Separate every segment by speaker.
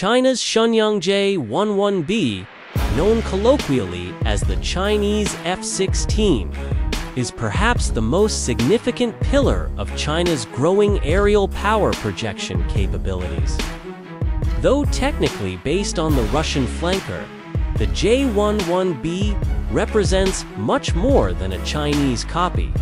Speaker 1: China's Shenyang J-11B, known colloquially as the Chinese F-16, is perhaps the most significant pillar of China's growing aerial power projection capabilities. Though technically based on the Russian flanker, the J-11B represents much more than a Chinese copy.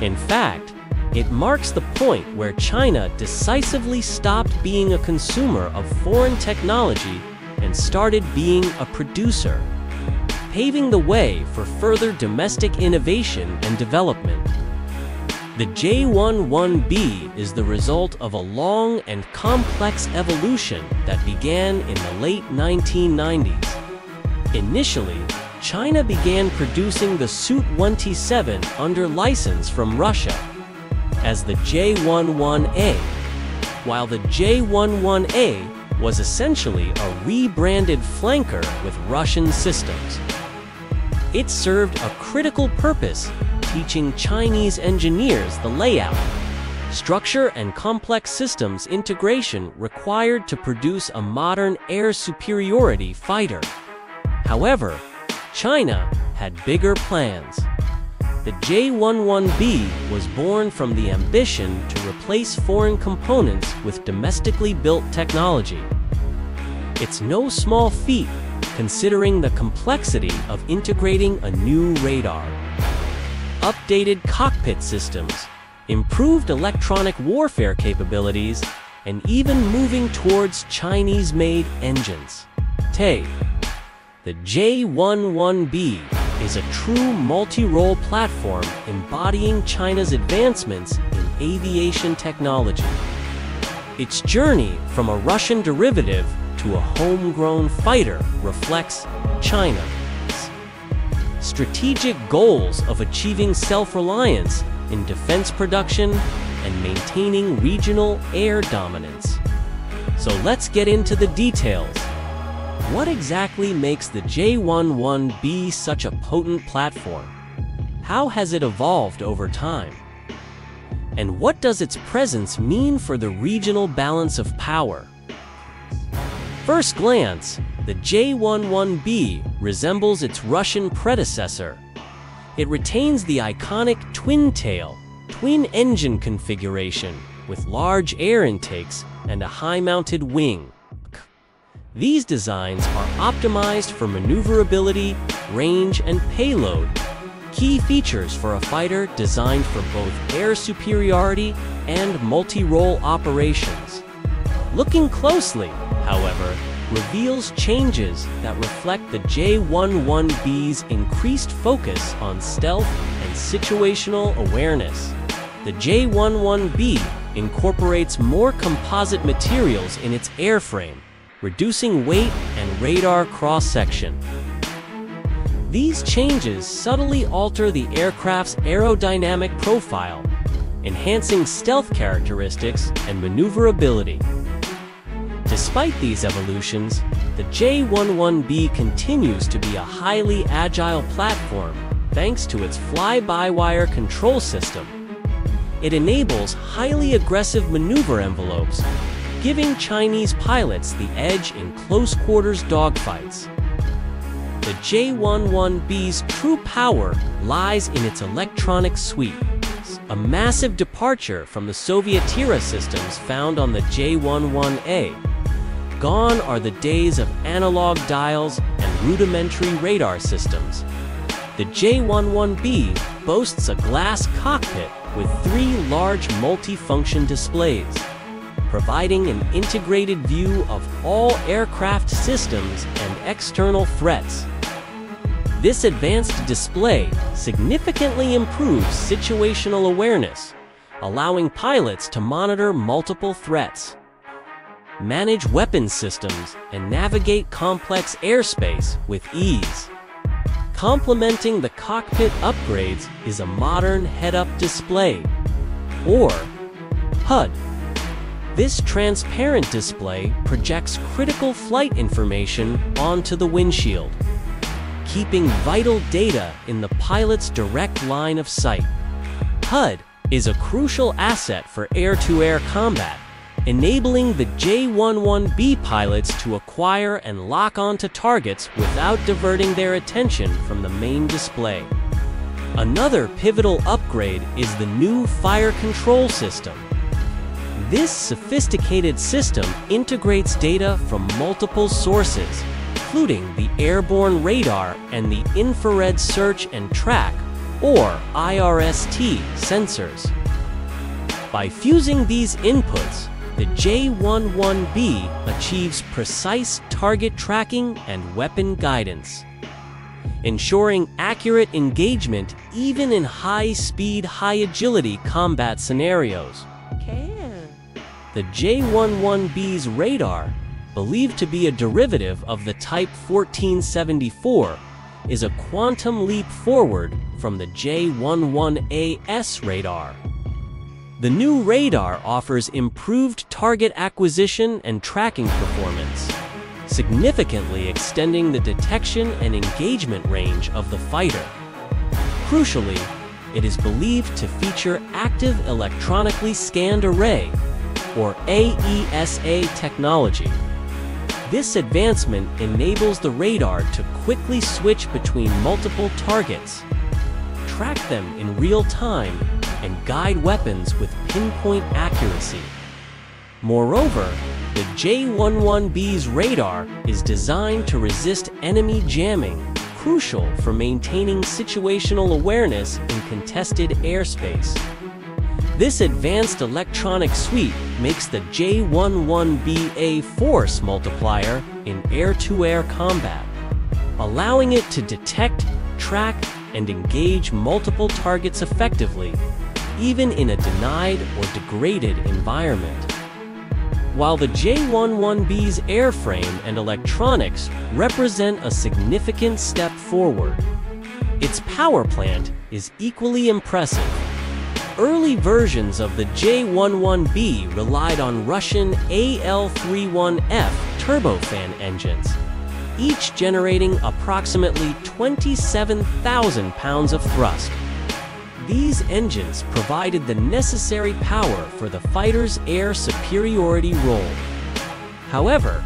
Speaker 1: In fact, it marks the point where China decisively stopped being a consumer of foreign technology and started being a producer, paving the way for further domestic innovation and development. The J11B is the result of a long and complex evolution that began in the late 1990s. Initially, China began producing the Su-27 under license from Russia as the J11A, while the J11A was essentially a rebranded flanker with Russian systems. It served a critical purpose, teaching Chinese engineers the layout, structure and complex systems integration required to produce a modern air superiority fighter. However, China had bigger plans. The J-11B was born from the ambition to replace foreign components with domestically built technology. It's no small feat considering the complexity of integrating a new radar. Updated cockpit systems, improved electronic warfare capabilities, and even moving towards Chinese-made engines. Tay, the J11B is a true multi-role platform embodying China's advancements in aviation technology. Its journey from a Russian derivative to a homegrown fighter reflects China's strategic goals of achieving self-reliance in defense production and maintaining regional air dominance. So let's get into the details what exactly makes the J11B such a potent platform? How has it evolved over time? And what does its presence mean for the regional balance of power? First glance, the J11B resembles its Russian predecessor. It retains the iconic twin-tail, twin-engine configuration with large air intakes and a high-mounted wing. These designs are optimized for maneuverability, range, and payload, key features for a fighter designed for both air superiority and multi-role operations. Looking closely, however, reveals changes that reflect the J11B's increased focus on stealth and situational awareness. The J11B incorporates more composite materials in its airframe, reducing weight and radar cross-section. These changes subtly alter the aircraft's aerodynamic profile, enhancing stealth characteristics and maneuverability. Despite these evolutions, the J11B continues to be a highly agile platform thanks to its fly-by-wire control system. It enables highly aggressive maneuver envelopes giving Chinese pilots the edge in close-quarters dogfights. The J11B's true power lies in its electronic suite, a massive departure from the Soviet-era systems found on the J11A. Gone are the days of analog dials and rudimentary radar systems. The J11B boasts a glass cockpit with three large multi-function displays providing an integrated view of all aircraft systems and external threats. This advanced display significantly improves situational awareness, allowing pilots to monitor multiple threats, manage weapon systems, and navigate complex airspace with ease. Complementing the cockpit upgrades is a modern head-up display, or HUD this transparent display projects critical flight information onto the windshield, keeping vital data in the pilot's direct line of sight. HUD is a crucial asset for air-to-air -air combat, enabling the J-11B pilots to acquire and lock onto targets without diverting their attention from the main display. Another pivotal upgrade is the new fire control system. This sophisticated system integrates data from multiple sources, including the airborne radar and the infrared search and track, or IRST, sensors. By fusing these inputs, the J-11B achieves precise target tracking and weapon guidance, ensuring accurate engagement even in high-speed, high-agility combat scenarios. The J-11B's radar, believed to be a derivative of the Type 1474, is a quantum leap forward from the J-11A's radar. The new radar offers improved target acquisition and tracking performance, significantly extending the detection and engagement range of the fighter. Crucially, it is believed to feature Active Electronically Scanned Array, or AESA technology. This advancement enables the radar to quickly switch between multiple targets, track them in real time, and guide weapons with pinpoint accuracy. Moreover, the J-11B's radar is designed to resist enemy jamming, crucial for maintaining situational awareness in contested airspace. This advanced electronic suite makes the J-11B a force multiplier in air-to-air -air combat, allowing it to detect, track, and engage multiple targets effectively even in a denied or degraded environment. While the J-11B's airframe and electronics represent a significant step forward, its power plant is equally impressive. Early versions of the J-11B relied on Russian AL-31F turbofan engines, each generating approximately 27,000 pounds of thrust. These engines provided the necessary power for the fighter's air superiority role. However,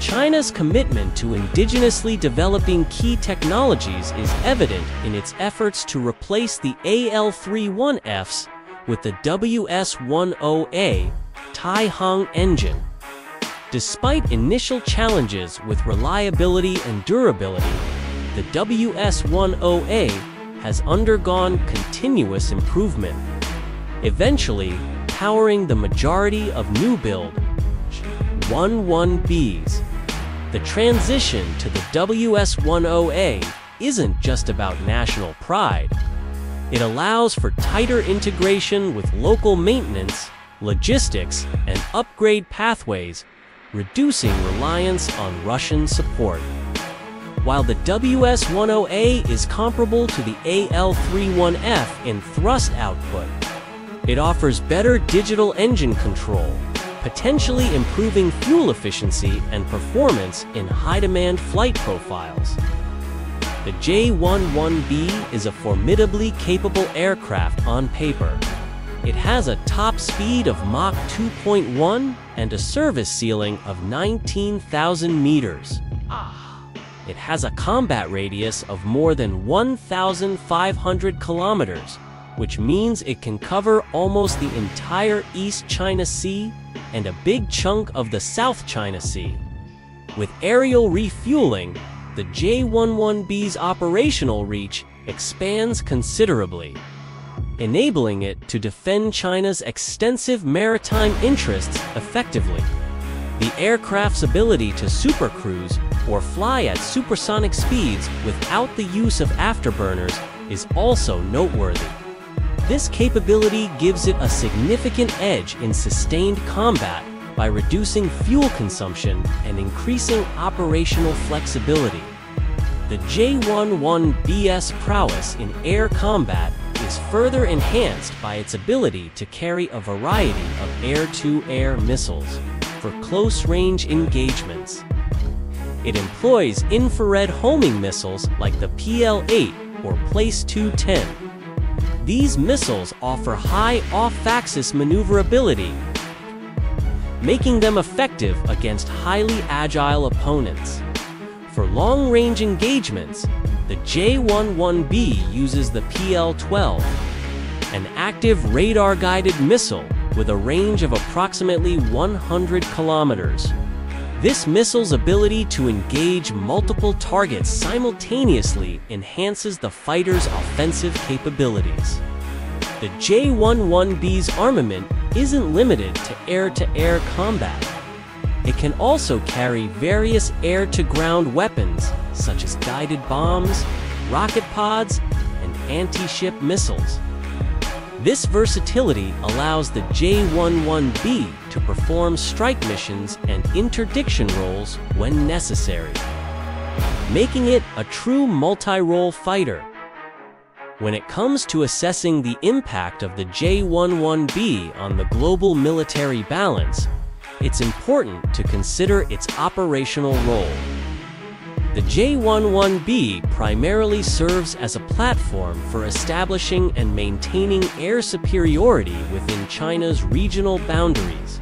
Speaker 1: China's commitment to indigenously developing key technologies is evident in its efforts to replace the AL-31Fs with the WS-10A Taihang engine. Despite initial challenges with reliability and durability, the WS-10A has undergone continuous improvement, eventually powering the majority of new build 11Bs. The transition to the WS10A isn't just about national pride. It allows for tighter integration with local maintenance, logistics, and upgrade pathways, reducing reliance on Russian support. While the WS-10A is comparable to the AL-31F in thrust output, it offers better digital engine control, potentially improving fuel efficiency and performance in high-demand flight profiles. The J-11B is a formidably capable aircraft on paper. It has a top speed of Mach 2.1 and a service ceiling of 19,000 meters. Ah. It has a combat radius of more than 1,500 kilometers, which means it can cover almost the entire East China Sea and a big chunk of the South China Sea. With aerial refueling, the J-11B's operational reach expands considerably, enabling it to defend China's extensive maritime interests effectively. The aircraft's ability to supercruise or fly at supersonic speeds without the use of afterburners is also noteworthy. This capability gives it a significant edge in sustained combat by reducing fuel consumption and increasing operational flexibility. The J-11B's prowess in air combat is further enhanced by its ability to carry a variety of air-to-air -air missiles for close-range engagements. It employs infrared homing missiles like the PL-8 or PL-10. These missiles offer high off-axis maneuverability, making them effective against highly agile opponents. For long-range engagements, the J-11B uses the PL-12, an active radar-guided missile with a range of approximately 100 kilometers. This missile's ability to engage multiple targets simultaneously enhances the fighter's offensive capabilities. The J-11B's armament isn't limited to air-to-air -air combat. It can also carry various air-to-ground weapons such as guided bombs, rocket pods, and anti-ship missiles. This versatility allows the J-11B to perform strike missions and interdiction roles when necessary, making it a true multi-role fighter. When it comes to assessing the impact of the J-11B on the global military balance, it's important to consider its operational role. The J-11B primarily serves as a platform for establishing and maintaining air superiority within China's regional boundaries.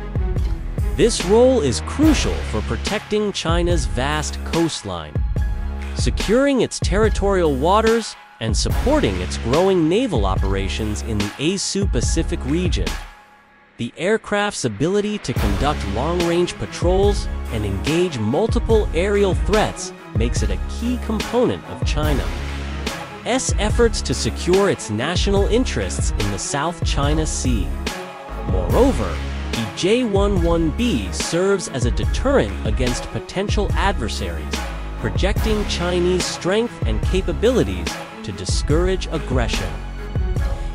Speaker 1: This role is crucial for protecting China's vast coastline, securing its territorial waters, and supporting its growing naval operations in the Asia-Pacific region. The aircraft's ability to conduct long-range patrols and engage multiple aerial threats makes it a key component of China's efforts to secure its national interests in the South China Sea. Moreover, the J-11B serves as a deterrent against potential adversaries, projecting Chinese strength and capabilities to discourage aggression.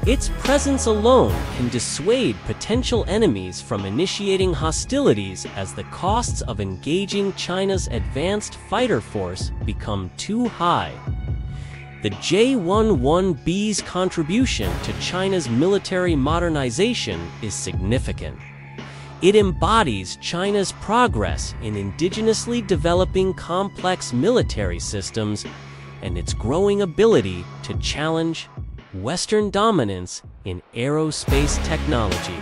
Speaker 1: Its presence alone can dissuade potential enemies from initiating hostilities as the costs of engaging China's advanced fighter force become too high. The J-11B's contribution to China's military modernization is significant. It embodies China's progress in indigenously developing complex military systems and its growing ability to challenge Western dominance in aerospace technology.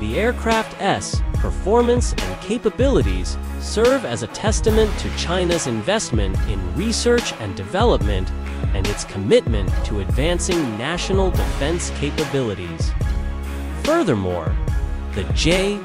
Speaker 1: The aircraft's performance and capabilities serve as a testament to China's investment in research and development and its commitment to advancing national defense capabilities. Furthermore, the J